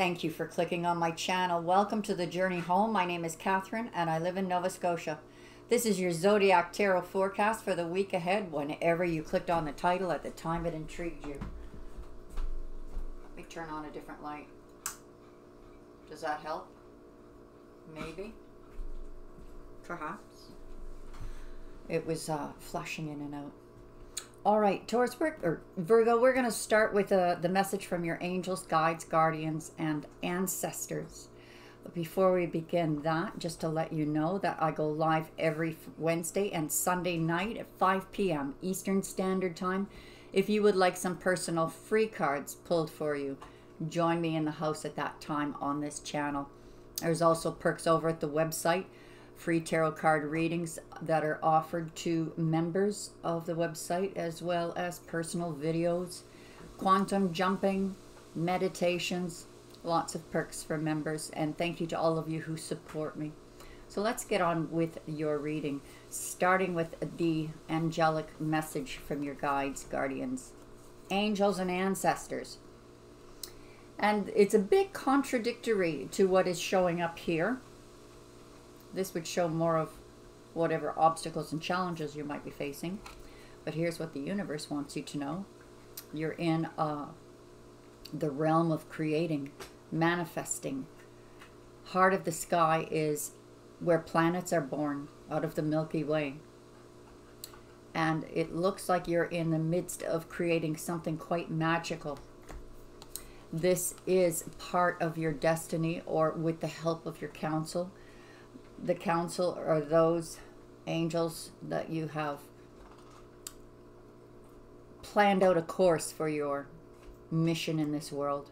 Thank you for clicking on my channel. Welcome to the journey home. My name is Catherine and I live in Nova Scotia. This is your Zodiac Tarot forecast for the week ahead whenever you clicked on the title at the time it intrigued you. Let me turn on a different light. Does that help? Maybe. Perhaps. It was uh, flashing in and out. All right, Taurus, or Virgo, we're going to start with uh, the message from your angels, guides, guardians, and ancestors. But before we begin that, just to let you know that I go live every Wednesday and Sunday night at 5 p.m. Eastern Standard Time. If you would like some personal free cards pulled for you, join me in the house at that time on this channel. There's also perks over at the website free tarot card readings that are offered to members of the website, as well as personal videos, quantum jumping, meditations, lots of perks for members. And thank you to all of you who support me. So let's get on with your reading, starting with the angelic message from your guides, guardians, angels, and ancestors. And it's a bit contradictory to what is showing up here this would show more of whatever obstacles and challenges you might be facing. But here's what the universe wants you to know. You're in uh, the realm of creating, manifesting. Heart of the sky is where planets are born out of the Milky Way. And it looks like you're in the midst of creating something quite magical. This is part of your destiny or with the help of your council the council or those angels that you have planned out a course for your mission in this world.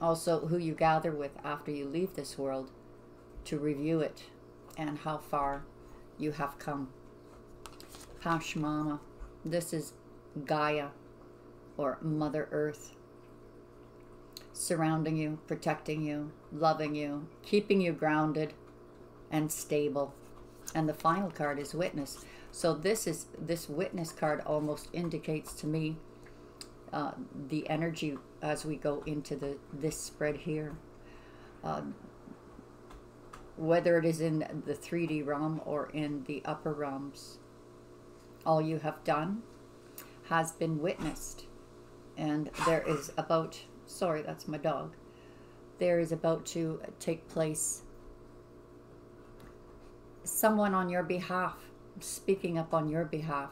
Also, who you gather with after you leave this world to review it and how far you have come. Pachamama, this is Gaia or Mother Earth surrounding you, protecting you, loving you, keeping you grounded, and stable. And the final card is witness. So this is this witness card almost indicates to me uh, the energy as we go into the this spread here. Uh, whether it is in the 3D realm or in the upper realms, all you have done has been witnessed. And there is about, sorry, that's my dog. There is about to take place someone on your behalf, speaking up on your behalf,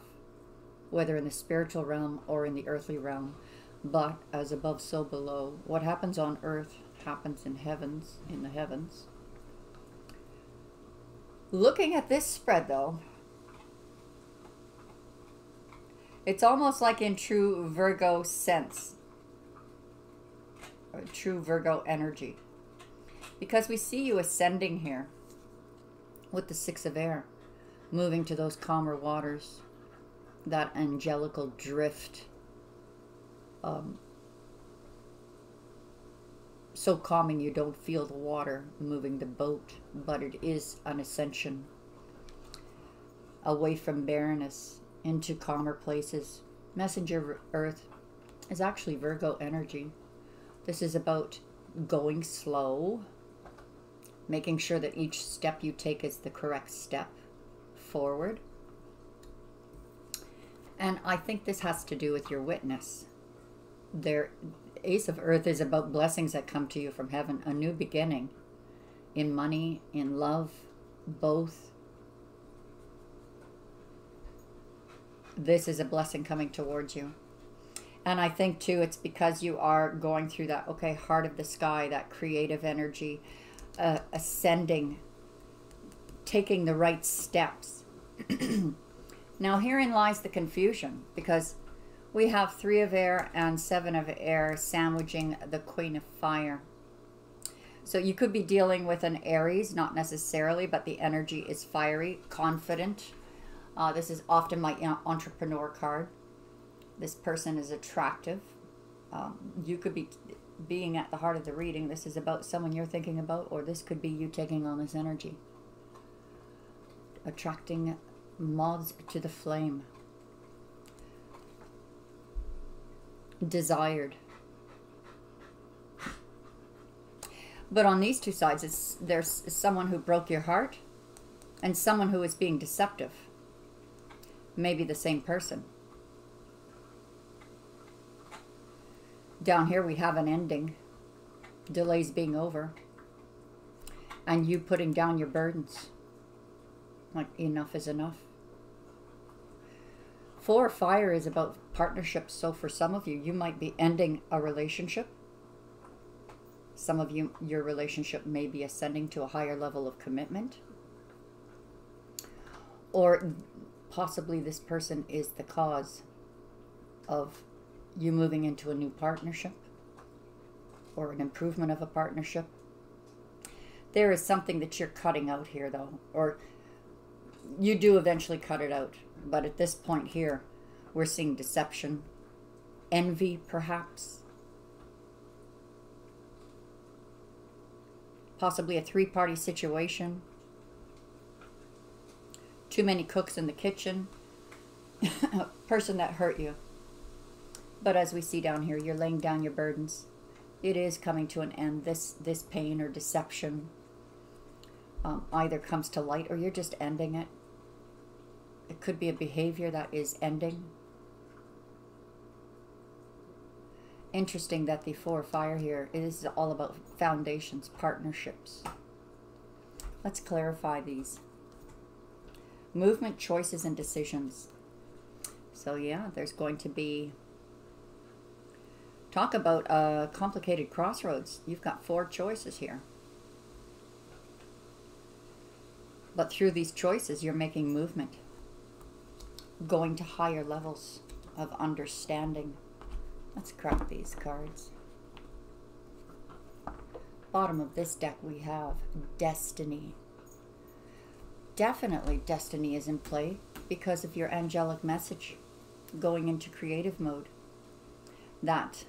whether in the spiritual realm or in the earthly realm. But as above, so below. What happens on earth happens in heavens, in the heavens. Looking at this spread, though, it's almost like in true Virgo sense, or true Virgo energy. Because we see you ascending here with the six of air, moving to those calmer waters, that angelical drift. Um, so calming you don't feel the water moving the boat, but it is an ascension away from barrenness into calmer places. Messenger Earth is actually Virgo energy. This is about going slow, making sure that each step you take is the correct step forward. And I think this has to do with your witness. There, Ace of Earth is about blessings that come to you from heaven, a new beginning in money, in love, both. This is a blessing coming towards you. And I think too, it's because you are going through that, okay, heart of the sky, that creative energy, uh, ascending, taking the right steps. now, herein lies the confusion because we have three of air and seven of air sandwiching the queen of fire. So you could be dealing with an Aries, not necessarily, but the energy is fiery, confident. Uh, this is often my entrepreneur card. This person is attractive. Um, you could be being at the heart of the reading. This is about someone you're thinking about, or this could be you taking on this energy. Attracting moths to the flame. Desired. But on these two sides, it's there's someone who broke your heart and someone who is being deceptive. Maybe the same person. Down here we have an ending. Delays being over. And you putting down your burdens. Like enough is enough. Four fire is about partnerships. So for some of you, you might be ending a relationship. Some of you, your relationship may be ascending to a higher level of commitment. Or possibly this person is the cause of you moving into a new partnership or an improvement of a partnership. There is something that you're cutting out here, though, or you do eventually cut it out. But at this point here, we're seeing deception, envy, perhaps. Possibly a three party situation. Too many cooks in the kitchen. person that hurt you. But as we see down here, you're laying down your burdens. It is coming to an end. This this pain or deception um, either comes to light or you're just ending it. It could be a behavior that is ending. Interesting that the four fire here is all about foundations, partnerships. Let's clarify these. Movement, choices, and decisions. So yeah, there's going to be Talk about a complicated crossroads. You've got four choices here. But through these choices, you're making movement, going to higher levels of understanding. Let's crack these cards. Bottom of this deck, we have destiny. Definitely, destiny is in play because of your angelic message going into creative mode. That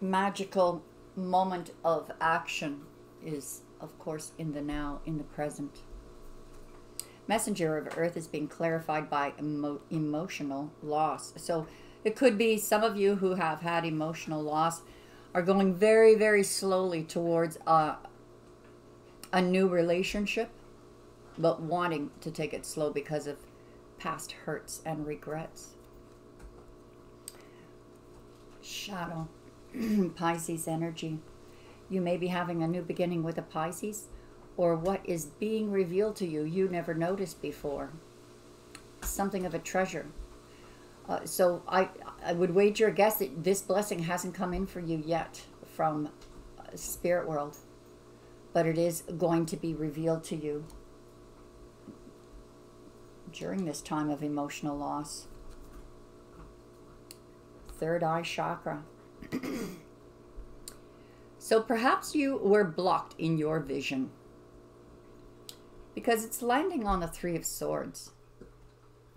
magical moment of action is, of course, in the now, in the present. Messenger of Earth is being clarified by emo- emotional loss. So it could be some of you who have had emotional loss are going very, very slowly towards a, a new relationship, but wanting to take it slow because of past hurts and regrets. Shadow. Pisces energy. You may be having a new beginning with a Pisces, or what is being revealed to you you never noticed before. Something of a treasure. Uh, so I, I would wager a guess that this blessing hasn't come in for you yet from uh, spirit world, but it is going to be revealed to you during this time of emotional loss. Third eye chakra. so perhaps you were blocked in your vision because it's landing on the Three of Swords.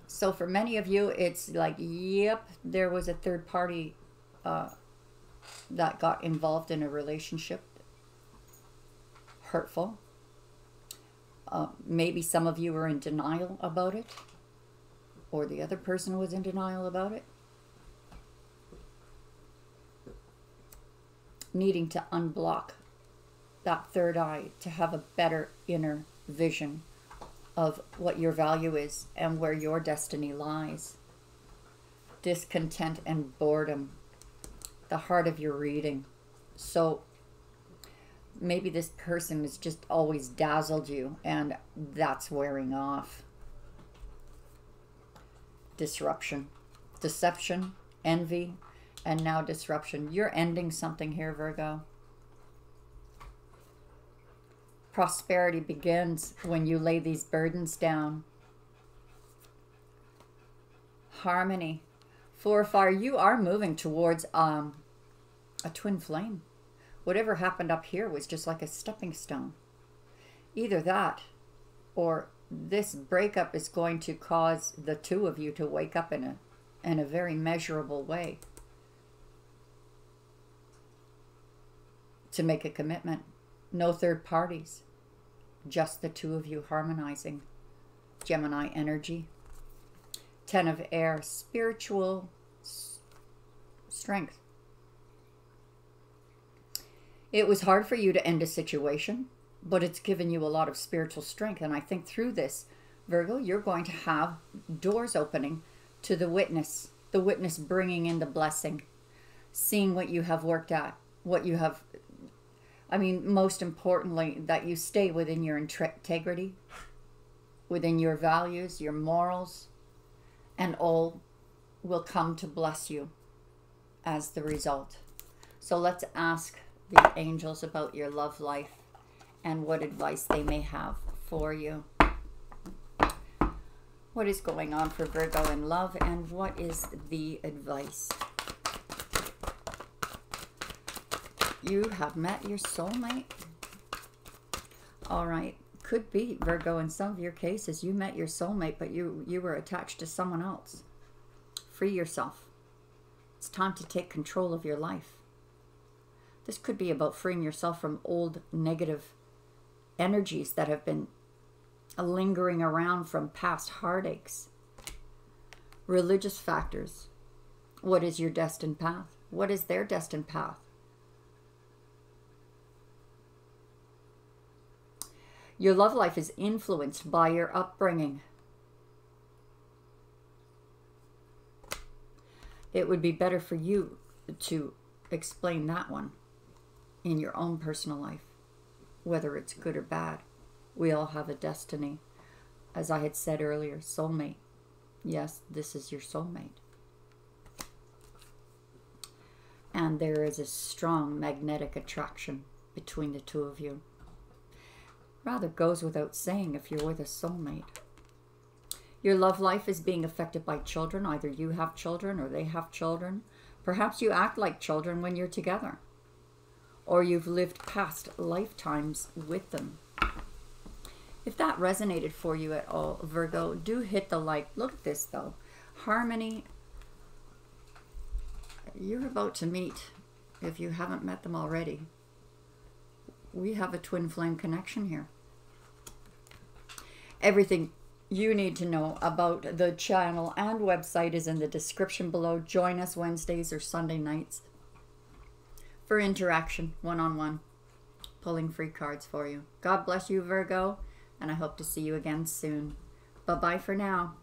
So for many of you, it's like, yep, there was a third party uh, that got involved in a relationship. Hurtful. Uh, maybe some of you were in denial about it, or the other person was in denial about it. Needing to unblock that third eye to have a better inner vision of what your value is and where your destiny lies. Discontent and boredom, the heart of your reading. So maybe this person has just always dazzled you and that's wearing off. Disruption, deception, envy, and now disruption. You're ending something here, Virgo. Prosperity begins when you lay these burdens down. Harmony. Four fire, you are moving towards um, a twin flame. Whatever happened up here was just like a stepping stone. Either that or this breakup is going to cause the two of you to wake up in a in a very measurable way. To make a commitment. No third parties, just the two of you harmonizing. Gemini energy. Ten of air, spiritual strength. It was hard for you to end a situation, but it's given you a lot of spiritual strength. And I think through this, Virgo, you're going to have doors opening to the witness, the witness bringing in the blessing, seeing what you have worked at, what you have. I mean, most importantly, that you stay within your integrity, within your values, your morals, and all will come to bless you as the result. So let's ask the angels about your love life and what advice they may have for you. What is going on for Virgo in love and what is the advice? You have met your soulmate. All right. Could be, Virgo, in some of your cases, you met your soulmate, but you, you were attached to someone else. Free yourself. It's time to take control of your life. This could be about freeing yourself from old negative energies that have been lingering around from past heartaches. Religious factors. What is your destined path? What is their destined path? Your love life is influenced by your upbringing. It would be better for you to explain that one in your own personal life, whether it's good or bad. We all have a destiny. As I had said earlier, soulmate. Yes, this is your soulmate. And there is a strong magnetic attraction between the two of you. Rather goes without saying if you're with a soulmate. Your love life is being affected by children. Either you have children or they have children. Perhaps you act like children when you're together or you've lived past lifetimes with them. If that resonated for you at all, Virgo, do hit the like. Look at this, though. Harmony, you're about to meet, if you haven't met them already. We have a twin flame connection here. Everything you need to know about the channel and website is in the description below. Join us Wednesdays or Sunday nights for interaction, one on one, pulling free cards for you. God bless you, Virgo, and I hope to see you again soon. Bye bye for now.